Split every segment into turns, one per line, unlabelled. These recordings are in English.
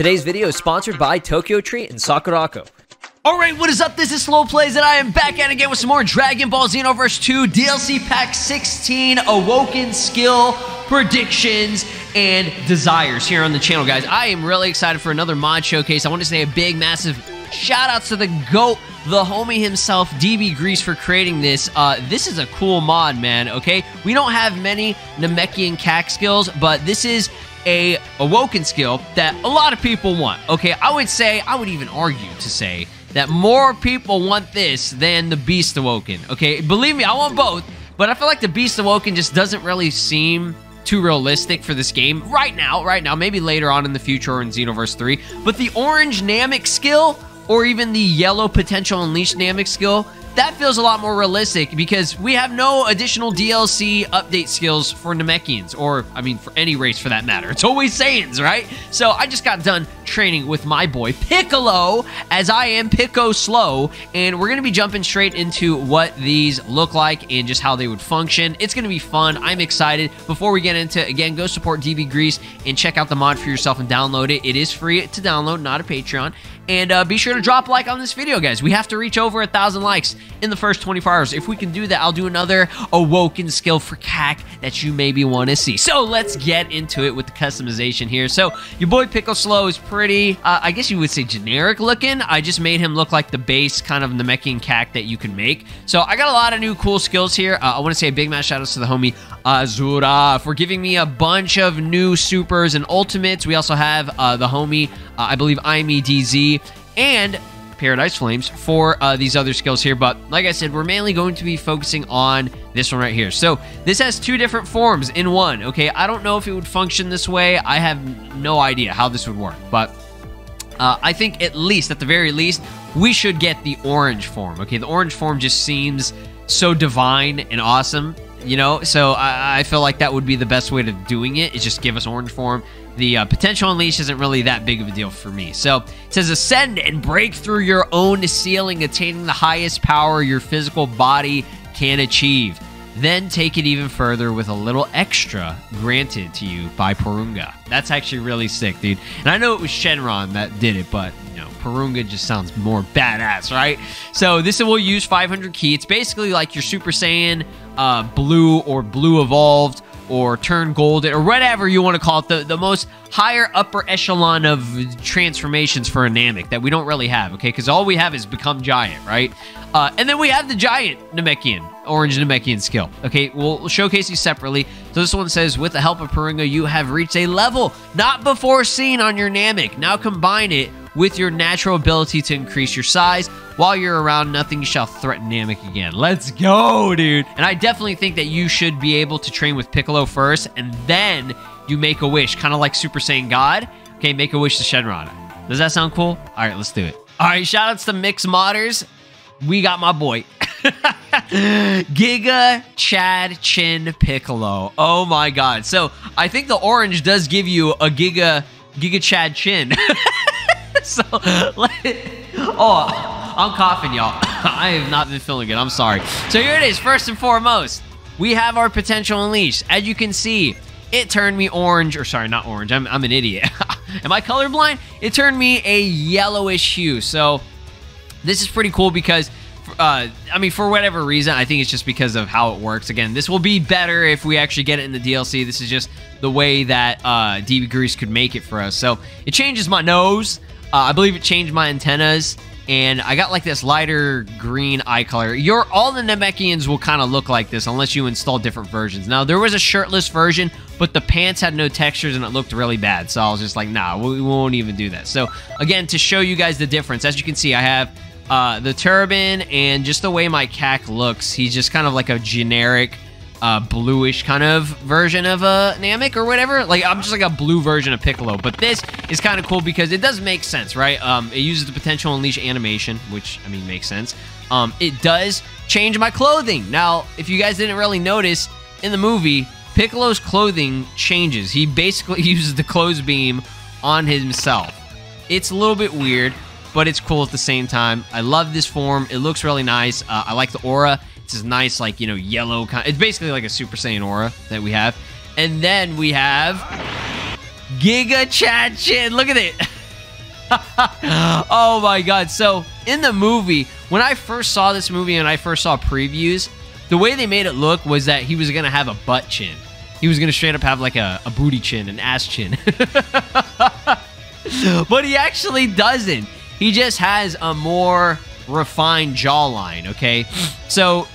Today's video is sponsored by Tokyo Treat and Sakuraco.
Alright, what is up? This is SLOplays, and I am back at it again with some more Dragon Ball Xenoverse 2 DLC Pack 16 Awoken Skill Predictions and Desires here on the channel, guys. I am really excited for another mod showcase. I want to say a big, massive shout out to the GOAT, the homie himself, DBGreece, for creating this. Uh, this is a cool mod, man, okay? We don't have many Namekian CAC skills, but this is a awoken skill that a lot of people want. Okay, I would say, I would even argue to say that more people want this than the Beast Awoken. Okay, believe me, I want both, but I feel like the Beast Awoken just doesn't really seem too realistic for this game right now. Right now, maybe later on in the future or in Xenoverse 3. But the orange Namek skill, or even the yellow potential unleashed Namek skill, that feels a lot more realistic because we have no additional DLC update skills for Namekians, or, I mean, for any race for that matter. It's always Saiyans, right? So I just got done training with my boy Piccolo, as I am Pico Slow, and we're going to be jumping straight into what these look like and just how they would function. It's going to be fun. I'm excited. Before we get into again, go support DBGreece and check out the mod for yourself and download it. It is free to download, not a Patreon. And uh, be sure to drop like on this video, guys. We have to reach over a thousand likes in the first 24 hours. If we can do that, I'll do another awoken skill for CAC that you maybe want to see. So let's get into it with the customization here. So your boy Pickle Slow is pretty, uh, I guess you would say generic looking. I just made him look like the base kind of Namekian CAC that you can make. So I got a lot of new cool skills here. Uh, I want to say a big match shout outs to the homie Azura for giving me a bunch of new supers and ultimates. We also have uh, the homie, uh, I believe, Ime DZ, and Paradise Flames for uh, these other skills here. But like I said, we're mainly going to be focusing on this one right here. So this has two different forms in one. Okay, I don't know if it would function this way. I have no idea how this would work, but uh, I think at least, at the very least, we should get the orange form. Okay, the orange form just seems so divine and awesome you know so I, I, feel like that would be the best way to doing it is just give us orange form the uh, potential unleash isn't really that big of a deal for me so it says ascend and break through your own ceiling attaining the highest power your physical body can achieve then take it even further with a little extra granted to you by Porunga. That's actually really sick, dude. And I know it was Shenron that did it, but you know, Porunga just sounds more badass, right? So this will use 500 ki. It's basically like your Super Saiyan uh, Blue or Blue Evolved or Turn Golden or whatever you want to call it. The, the most higher upper echelon of transformations for a Namek that we don't really have, okay? Because all we have is Become Giant, right? Uh, and then we have the Giant Namekian, Orange Namekian skill. Okay, we'll showcase these separately. So this one says, with the help of Porunga, you have reached a level not before seen on your Namek. Now combine it with your natural ability to increase your size. While you're around, nothing shall threaten Namek again. Let's go, dude. And I definitely think that you should be able to train with Piccolo first, and then you make a wish, kind of like Super Saiyan God. Okay, make a wish to Shenron. Does that sound cool? All right, let's do it. All right, shout outs to Mix Modders. We got my boy. Giga Chad Chin Piccolo. Oh my god. So I think the orange does give you a Giga Giga Chad Chin. so let oh I'm coughing y'all. I have not been feeling it. I'm sorry. So here it is. First and foremost, we have our potential unleash. As you can see, it turned me orange, or sorry, not orange. I'm, I'm an idiot. Am I colorblind? It turned me a yellowish hue. So this is pretty cool because uh, I mean, for whatever reason, I think it's just because of how it works. Again, this will be better if we actually get it in the DLC. This is just the way that uh, DBGreece could make it for us. So it changes my nose. Uh, I believe it changed my antennas. And I got like this lighter green eye color. Your all the Namekians will kind of look like this unless you install different versions. Now there was a shirtless version, but the pants had no textures and it looked really bad. So I was just like, nah, we won't even do that. So again, to show you guys the difference, as you can see, I have uh, the turban and just the way my CAC looks, he's just kind of like a generic uh, bluish kind of version of a Namek or whatever. Like I'm just like a blue version of Piccolo, but this is kind of cool because it does make sense, right? Um, it uses the potential unleash animation, which I mean makes sense. Um, it does change my clothing. Now, if you guys didn't really notice in the movie, Piccolo's clothing changes. He basically uses the clothes beam on himself. It's a little bit weird but it's cool at the same time. I love this form. It looks really nice. Uh, I like the aura. It's this nice, like, you know, yellow kind. It's basically like a Super Saiyan aura that we have. And then we have Giga Chachin. Look at it. oh my god. So, in the movie, when I first saw this movie and I first saw previews, the way they made it look was that he was to have a butt chin. He was to straight up have like a, a booty chin, an ass chin. but he actually doesn't. He just has a more refined jawline, okay? So,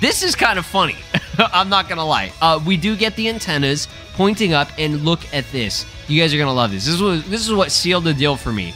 this is kind of funny. I'm not gonna lie. Uh, we do get the antennas pointing up, and look at this. You guys are gonna love this. This is what this is what sealed the deal for me.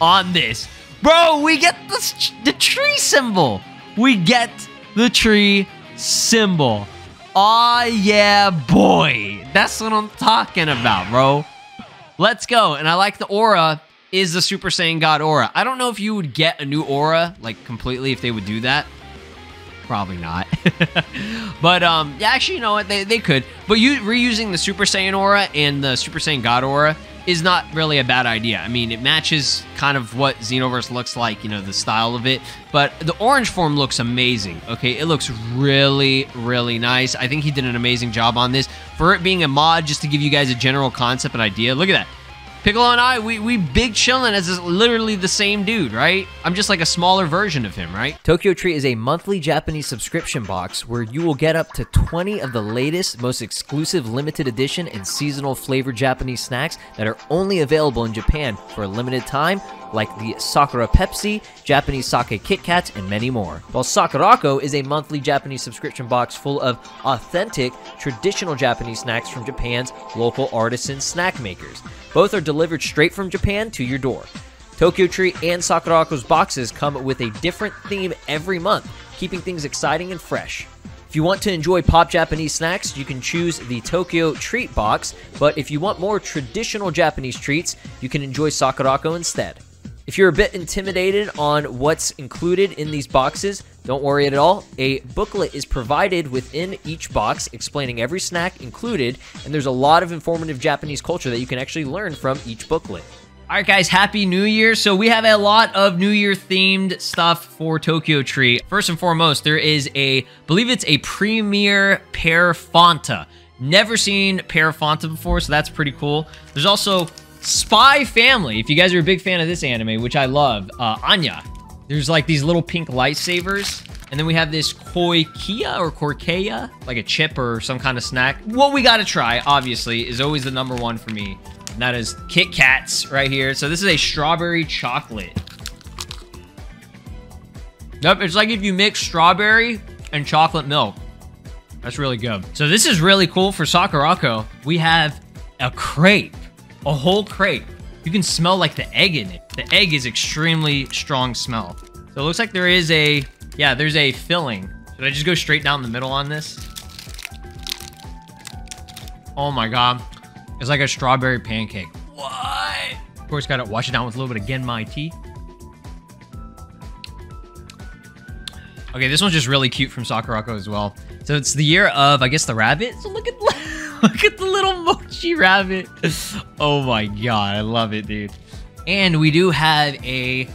On this, bro, we get the the tree symbol. We get the tree symbol. Aw, yeah, boy. That's what I'm talking about, bro. Let's go. And I like the aura is the Super Saiyan God aura. I don't know if you would get a new aura, like, completely if they would do that. Probably not. but, um, yeah, actually, you know what? They, they could. But you reusing the Super Saiyan aura and the Super Saiyan God aura is not really a bad idea. I mean, it matches kind of what Xenoverse looks like, you know, the style of it. But the orange form looks amazing, okay? It looks really, really nice. I think he did an amazing job on this. For it being a mod, just to give you guys a general concept and idea, look at that. Piccolo and I, we, we big chillin' as literally the same dude, right? I'm just like a smaller version of him, right?
Tokyo Treat is a monthly Japanese subscription box where you will get up to 20 of the latest, most exclusive limited edition and seasonal flavored Japanese snacks that are only available in Japan for a limited time like the Sakura Pepsi, Japanese sake Kit Kats, and many more. While Sakuraco is a monthly Japanese subscription box full of authentic, traditional Japanese snacks from Japan's local artisan snack makers. Both are delivered straight from Japan to your door. Tokyo Treat and Sakuraco's boxes come with a different theme every month, keeping things exciting and fresh. If you want to enjoy pop Japanese snacks, you can choose the Tokyo Treat box, but if you want more traditional Japanese treats, you can enjoy Sakuraco instead. If you're a bit intimidated on what's included in these boxes, don't worry at all. A booklet is provided within each box explaining every snack included, and there's a lot of informative Japanese culture that you can actually learn from each booklet.
All right, guys, Happy New Year. So we have a lot of New Year themed stuff for Tokyo Treat. First and foremost, there is a, I believe it's a premier pear Fanta. Never seen pear Fanta before, so that's pretty cool. There's also Spy Family. If you guys are a big fan of this anime, which I love, uh, Anya. There's like these little pink lightsabers. And then we have this Koi Kia or Korkeya, like a chip or some kind of snack. What we gotta try, obviously, is always the number one for me. And that is Kit Kats right here. So this is a strawberry chocolate. Yep, it's like if you mix strawberry and chocolate milk. That's really good. So this is really cool for Sakuraco. We have a crepe a whole crate. You can smell like the egg in it. The egg is extremely strong smell. So it looks like there is a, yeah, there's a filling. Should I just go straight down the middle on this? Oh my god. It's like a strawberry pancake. What? Of course, gotta wash it down with a little bit of Genmai tea. Okay, this one's just really cute from Sakuraco as well. So it's the year of, I guess, the rabbit. So look at Look at the little mochi rabbit. Oh my god, I love it, dude. And we do have a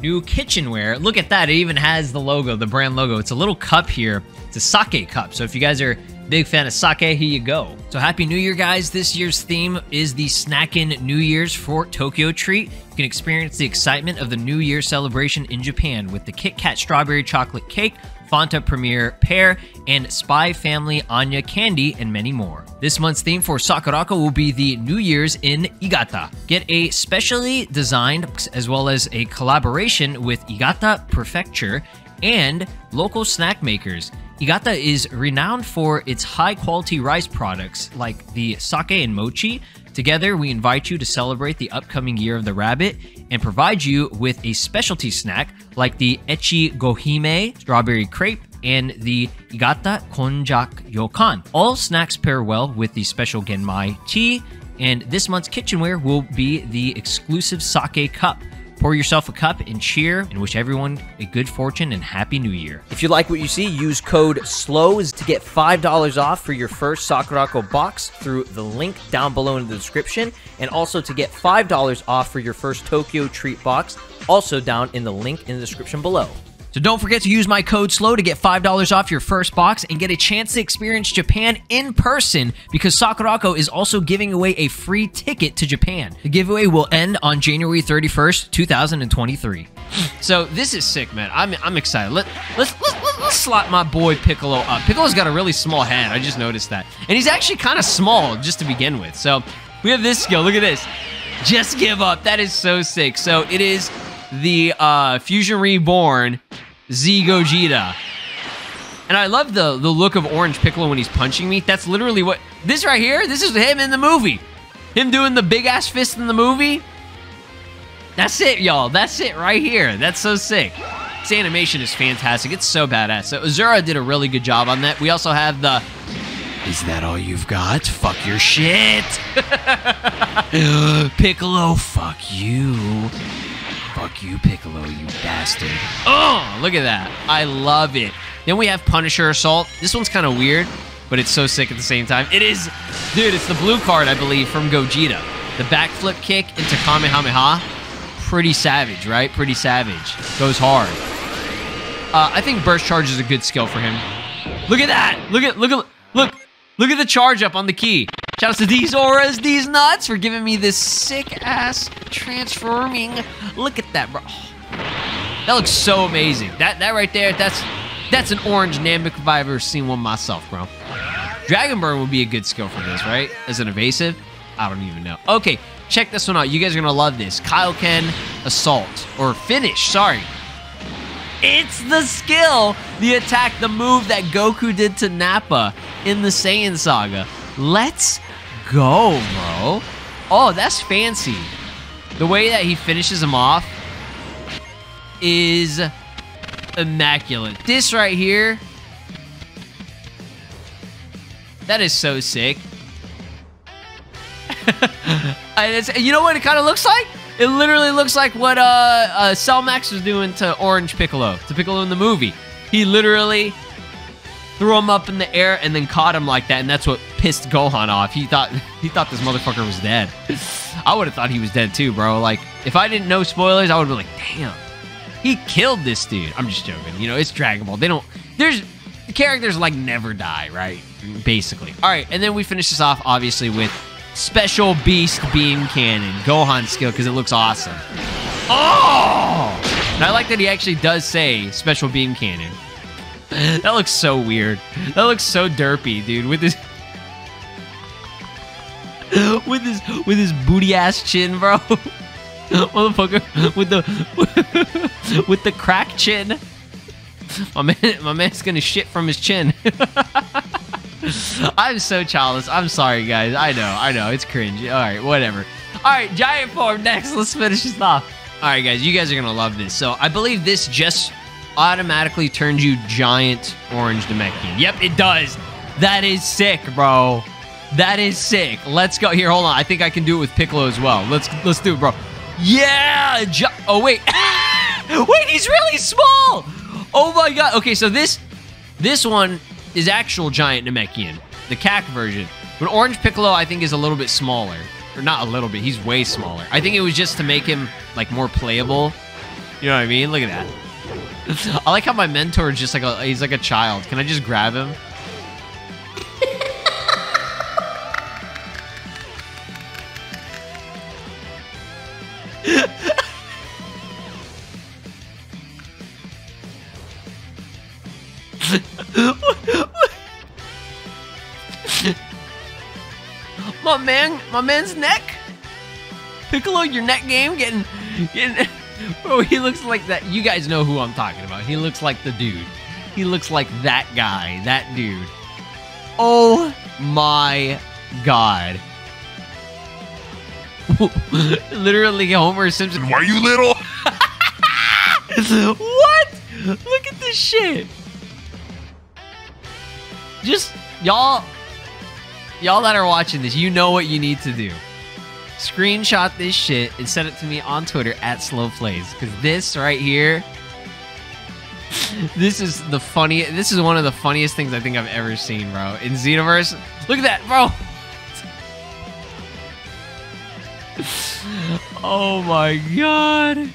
new kitchenware. Look at that. It even has the logo, the brand logo. It's a little cup here. It's a sake cup. So if you guys are big fan of sake, here you go. So happy new year, guys. This year's theme is the Snackin' New Year's for Tokyo Treat. You can experience the excitement of the New Year celebration in Japan with the Kit Kat strawberry chocolate cake, Fanta Premier Pear, and Spy Family Anya Candy, and many more. This month's theme for Sakuraco will be the New Year's in Niigata. Get a specially designed as well as a collaboration with Niigata Prefecture and local snack makers. Niigata is renowned for its high quality rice products like the sake and mochi. Together, we invite you to celebrate the upcoming year of the rabbit and provide you with a specialty snack like the Echigohime strawberry crepe and the Niigata Konjak Yokan. All snacks pair well with the special Genmai tea, and this month's kitchenware will be the exclusive sake cup. Pour yourself a cup and cheer and wish everyone a good fortune and happy new year.
If you like what you see, use code SLOWS to get $5 off for your first Sakuraco box through the link down below in the description, and also to get $5 off for your first Tokyo Treat box, also down in the link in the description below.
So don't forget to use my code SLO to get $5 off your first box and get a chance to experience Japan in person because Sakuraco is also giving away a free ticket to Japan. The giveaway will end on January 31st, 2023. So this is sick, man. I'm, I'm excited. Let, let's, let's, let's slot my boy Piccolo up. Piccolo's got a really small head. I just noticed that. And he's actually kind of small just to begin with. So we have this skill. Look at this. Just give up. That is so sick. So it is the uh, Fusion Reborn Z Gogeta. And I love the, the look of Orange Piccolo when he's punching me. That's literally what... This right here, this is him in the movie. Him doing the big-ass fist in the movie. That's it, y'all. That's it right here. That's so sick. This animation is fantastic. It's so badass. So Azura did a really good job on that. We also have the... Is that all you've got? Fuck your shit. Piccolo, fuck you. Fuck you, Piccolo, you bastard. Oh, look at that. I love it. Then we have Punisher Assault. This one's kind of weird, but it's so sick at the same time. It is, dude, it's the blue card, I believe, from Gogeta. The backflip kick into Kamehameha. Pretty savage, right? Pretty savage. Goes hard. Uh, I think Burst Charge is a good skill for him. Look at that. Look at, look at, look. Look at the charge up on the ki. Shout out to these auras, these nuts, for giving me this sick ass transforming. Look at that, bro. That looks so amazing. That that right there, that's that's an orange Namek if I've ever seen one myself, bro. Dragon Burn would be a good skill for this, right? As an evasive? I don't even know. Okay, check this one out. You guys are gonna love this. Kaioken Assault. Or Finish, sorry. It's the skill, the attack, the move that Goku did to Nappa in the Saiyan Saga. Let's go, bro. Oh, that's fancy. The way that he finishes him off is immaculate. This right here, that is so sick. you know what it kind of looks like? It literally looks like what uh, uh, Cell Max was doing to Orange Piccolo, to Piccolo in the movie. He literally threw him up in the air and then caught him like that, and that's what pissed Gohan off. He thought he thought this motherfucker was dead. I would have thought he was dead too, bro. Like if I didn't know spoilers, I would be like, damn, he killed this dude. I'm just joking. You know, it's Dragon Ball. They don't. There's characters like never die, right? Basically. All right, and then we finish this off obviously with Special Beast Beam Cannon, Gohan skill, because it looks awesome. Oh! And I like that he actually does say Special Beam Cannon. that looks so weird. That looks so derpy, dude, with his... with his with his booty ass chin, bro. Motherfucker with the with the crack chin. My man my man's gonna shit from his chin. I'm so childish. I'm sorry, guys. I know, I know. It's cringe. All right, whatever. All right, giant form next. Let's finish this off. All right, guys, you guys are gonna love this. So I believe this just automatically turns you giant orange Namekian. Yep, it does. That is sick, bro. That is sick. Let's go. Here, hold on. I think I can do it with Piccolo as well. Let's let's do it, bro. Yeah. oh wait. wait, he's really small. Oh my god. Okay, so this this one is actual giant Namekian, the CAC version. But Orange Piccolo, I think, is a little bit smaller. Or not a little bit, he's way smaller. I think it was just to make him, like, more playable. You know what I mean? Look at that. I like how my mentor is just like a, he's like a child. Can I just grab him? my man, my man's neck. Piccolo, your neck game getting, getting. Bro, he looks like that. You guys know who I'm talking about. He looks like the dude. He looks like that guy, that dude. Oh my god. Literally, Homer Simpson.
Why are you little?
what? Look at this shit. Just y'all y'all that are watching this, you know what you need to do. Screenshot this shit and send it to me on Twitter at SLOplays. Because this right here, this is the funniest. This is one of the funniest things I think I've ever seen, bro. In Xenoverse, look at that, bro. oh my god.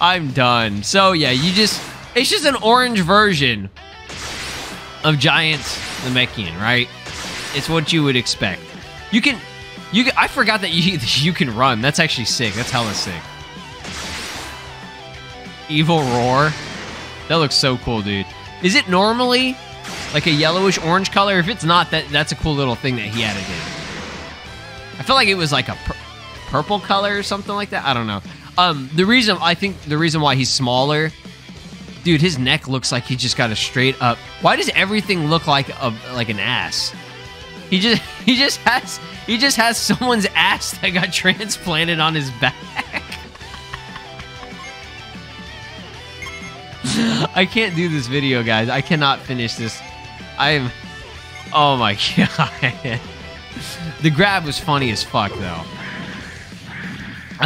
I'm done. So yeah, you just it's just an orange version of Giant Namekian, right? It's what you would expect. You can, you I forgot that you you can run. That's actually sick. That's hella sick. Evil Roar. That looks so cool, dude. Is it normally like a yellowish orange color? If it's not, that that's a cool little thing that he added in. I feel like it was like a pur purple color or something like that. I don't know. Um, the reason I think the reason why he's smaller, dude, his neck looks like he just got a straight up. Why does everything look like a like an ass? He just he just has he just has someone's ass that got transplanted on his back. I can't do this video, guys. I cannot finish this. I am. Oh my god. the grab was funny as fuck, though.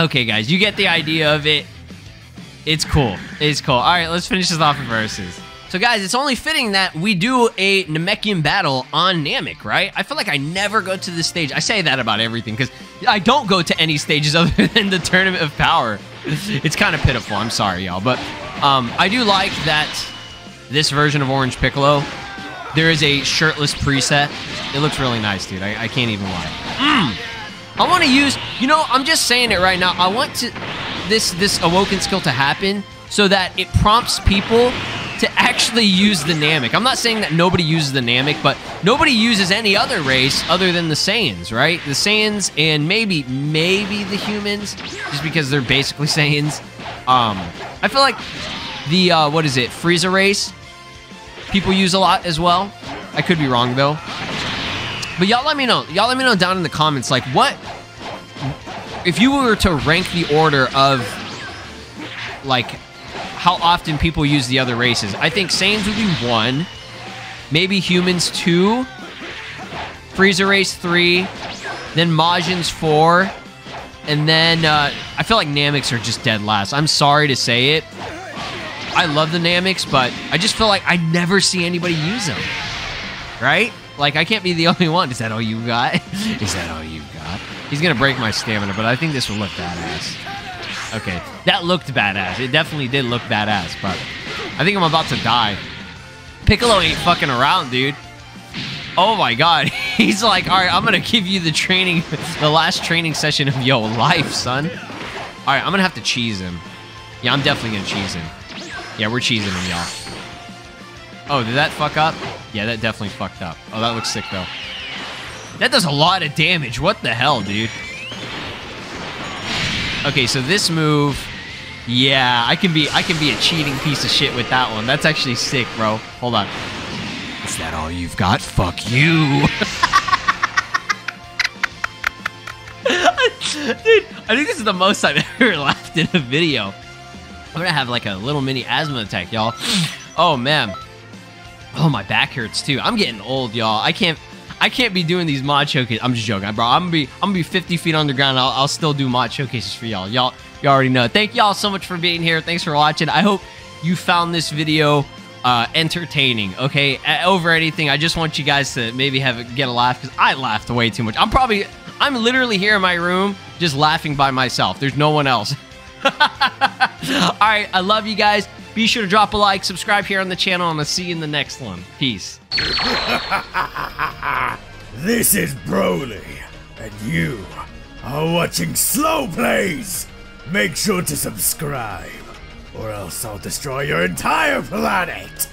Okay, guys, you get the idea of it. It's cool. It's cool. All right, let's finish this off in verses. So, guys, it's only fitting that we do a Namekian battle on Namek, right? I feel like I never go to this stage. I say that about everything because I don't go to any stages other than the Tournament of Power. It's kind of pitiful. I'm sorry, y'all. But um, I do like that this version of Orange Piccolo, there is a shirtless preset. It looks really nice, dude. I, I can't even lie. Mm. I want to use, you know, I'm just saying it right now. I want to this this awoken skill to happen so that it prompts people to actually use the Namek. I'm not saying that nobody uses the Namek, but nobody uses any other race other than the Saiyans, right? The Saiyans and maybe maybe the humans, just because they're basically Saiyans. Um, I feel like the uh, what is it, Frieza race? People use a lot as well. I could be wrong though. But y'all let me know. Y'all let me know down in the comments, like what if you were to rank the order of like how often people use the other races. I think Saiyans would be one, maybe humans two, Frieza race three, then Majins four, and then uh, I feel like Nameks are just dead last. I'm sorry to say it. I love the Nameks, but I just feel like I never see anybody use them. Right? Like, I can't be the only one. Is that all you got? Is that all you got? He's going to break my stamina, but I think this will look badass. Okay, that looked badass. It definitely did look badass, but I think I'm about to die. Piccolo ain't fucking around, dude. Oh my god. He's like, all right, I'm going to give you the training, the last training session of your life, son. All right, I'm going to have to cheese him. Yeah, I'm definitely going to cheese him. Yeah, we're cheesing him, y'all. Oh, did that fuck up? Yeah, that definitely fucked up. Oh, that looks sick, though. That does a lot of damage. What the hell, dude? Okay, so this move... Yeah, I can be I can be a cheating piece of shit with that one. That's actually sick, bro. Hold on. Is that all you've got? Fuck you. Dude, I think this is the most I've ever laughed in a video. I'm gonna have like a little mini asthma attack, y'all. Oh man. Oh, my back hurts too. I'm getting old, y'all. I can't I can't be doing these mod showcases. I'm just joking, bro. I'm gonna be I'm gonna be 50 feet underground. I'll, I'll still do mod showcases for y'all. Y'all you already know. Thank y'all so much for being here. Thanks for watching. I hope you found this video uh, entertaining. Okay, over anything, I just want you guys to maybe have get a laugh because I laughed way too much. I'm probably I'm literally here in my room just laughing by myself. There's no one else. All right, I love you guys. Be sure to drop a like, subscribe here on the channel, and I'll see you in the next one. Peace.
this is Broly, and you are watching SLOplays. Make sure to subscribe, or else I'll destroy your entire planet.